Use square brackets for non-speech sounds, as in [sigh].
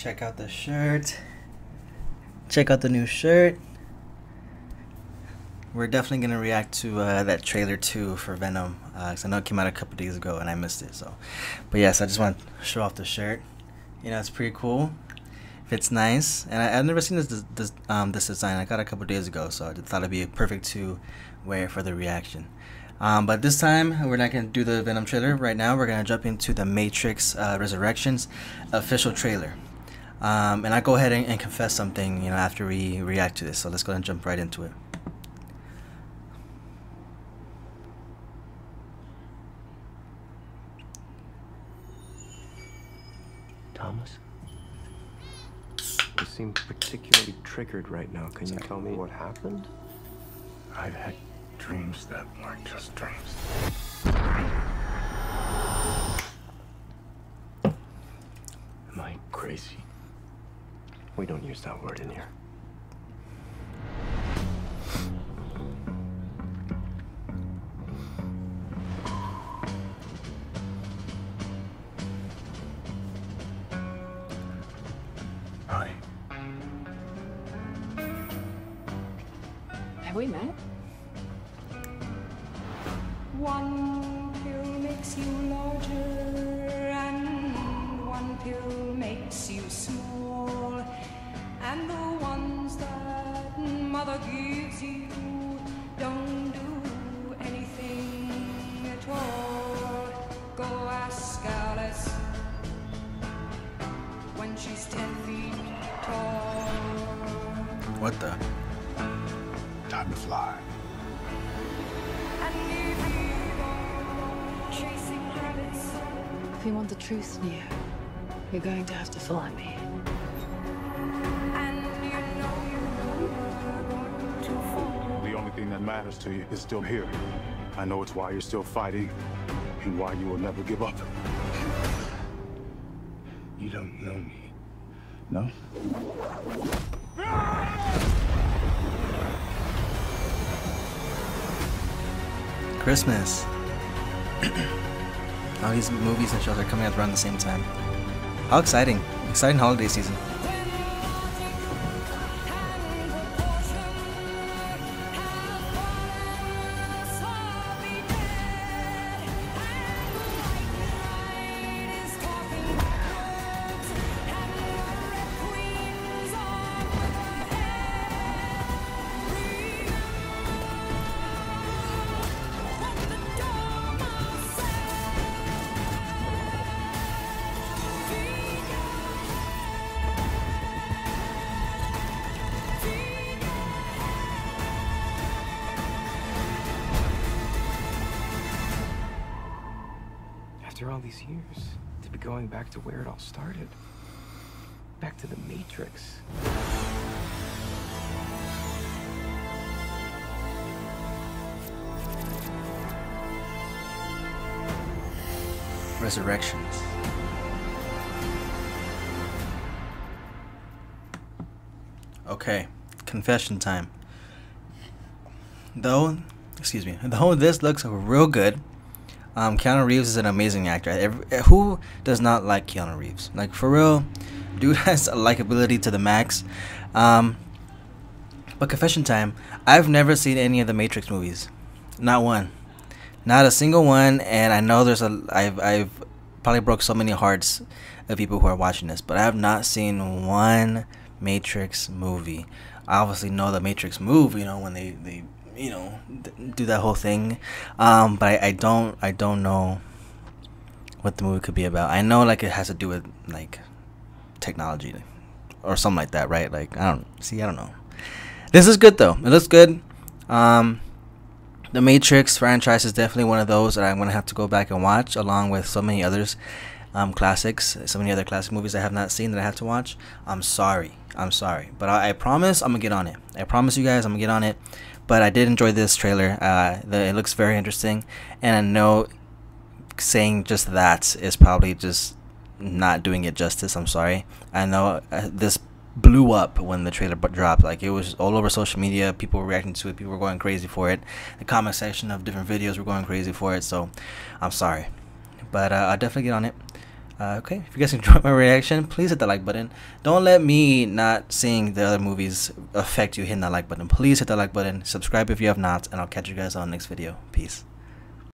Check out the shirt. Check out the new shirt. We're definitely gonna react to uh, that trailer too for Venom, because uh, I know it came out a couple days ago and I missed it. So, but yes, I just want to show off the shirt. You know, it's pretty cool. Fits nice, and I, have never seen this this um, this design. I got a couple days ago, so I thought it'd be perfect to wear for the reaction. Um, but this time, we're not going to do the Venom trailer right now. We're going to jump into the Matrix uh, Resurrections official trailer. Um, and I go ahead and, and, confess something, you know, after we react to this. So let's go and jump right into it. Thomas? You seem particularly triggered right now. Can Sorry. you tell me what happened? I've had dreams that weren't just dreams. Am I crazy? We don't use that word in here. Hi. Have we met? One pill makes you larger, and one pill makes you small. And the ones that mother gives you don't do anything at all. Go ask Alice when she's ten feet tall. What the? Time to fly. If you want the truth, Neo, you're going to have to follow me. And you know you want to fall. The only thing that matters to you is still here. I know it's why you're still fighting and why you will never give up. You don't know me, no? Christmas. [clears throat] All these movies and shows are coming out around the same time. How exciting! Exciting holiday season. After all these years, to be going back to where it all started. Back to the Matrix. Resurrections. Okay, confession time. Though, excuse me, though this looks real good, um, Keanu Reeves is an amazing actor. Every, who does not like Keanu Reeves? Like for real, dude [laughs] has a likability to the max. Um, but confession time, I've never seen any of the Matrix movies, not one, not a single one. And I know there's a I've I've probably broke so many hearts of people who are watching this, but I have not seen one Matrix movie. I obviously know the Matrix move, you know, when they they you know do that whole thing. Um but I, I don't i don't know what the movie could be about. I know like it has to do with like technology or something like that right? Like i don't see i don't know. This is good though. It looks good. Um the matrix franchise is definitely one of those that i'm gonna have to go back and watch along with so many others um, classics so many other classic movies i have not seen that i have to watch i'm sorry i'm sorry but I, I promise i'm gonna get on it i promise you guys i'm gonna get on it but I did enjoy this trailer. Uh, the, it looks very interesting, and I know saying just that is probably just not doing it justice. I'm sorry. I know uh, this blew up when the trailer dropped. Like it was all over social media. People were reacting to it. People were going crazy for it. The comment section of different videos were going crazy for it. So I'm sorry, But uh, I'll definitely get on it. Uh, okay, if you guys enjoyed my reaction, please hit the like button. Don't let me not seeing the other movies affect you hitting that like button. Please hit the like button, subscribe if you have not, and I'll catch you guys on the next video. Peace.